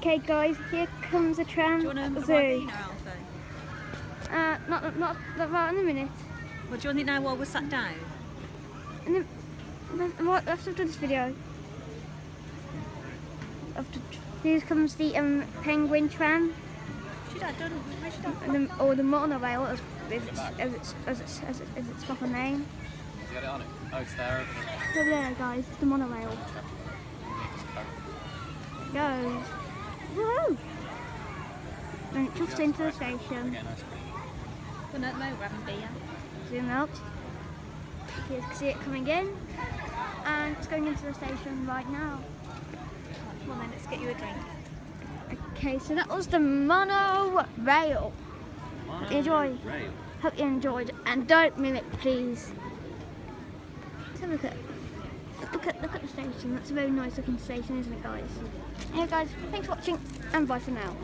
Okay, guys, here comes a tram Do you want to zoo. Alfie? Uh, not, not, not right in a minute. What do you want it now while we're sat down? And then, then what after this video? After here comes the um, penguin tram Should I done? Should I? and the, or the monorail as, as, its, as, its, as, its, as, its, as its proper name. Has he got it on it? Oh, it's there. Over there, guys. It's the monorail. Goes. Woohoo! And just into the station. Again, ice cream. Well, no, no, we're having beer. Zoom out. You can see it coming in, and it's going into the station right now. Come on then, let's get you a drink. Okay, so that was the mono monorail. Enjoy. Rail. Hope you enjoyed, and don't mimic, please. Let's have a look at look at look at the station. That's a very nice looking station, isn't it, guys? Hey guys, thanks for watching, and bye for now.